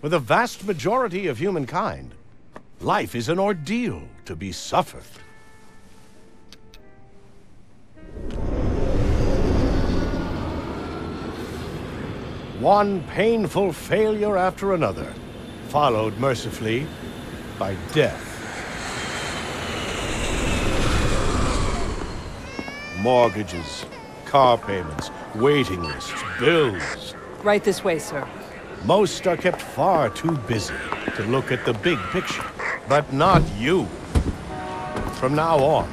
For the vast majority of humankind, life is an ordeal to be suffered. One painful failure after another, followed mercifully by death. Mortgages, car payments, waiting lists, bills. Right this way, sir. Most are kept far too busy to look at the big picture. But not you. From now on,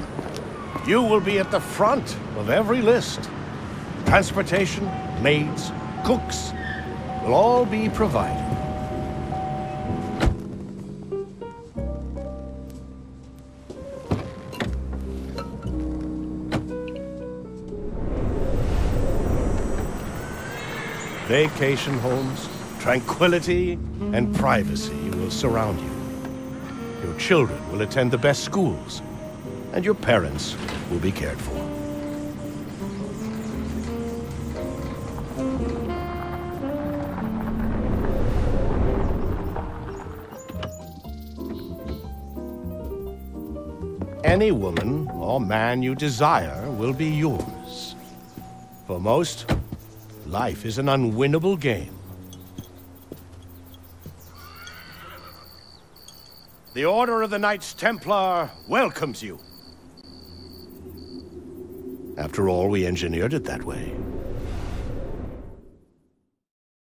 you will be at the front of every list. Transportation, maids, cooks will all be provided. Vacation homes, tranquility, and privacy will surround you. Your children will attend the best schools, and your parents will be cared for. Any woman or man you desire will be yours. For most, life is an unwinnable game. The Order of the Knights Templar welcomes you. After all, we engineered it that way.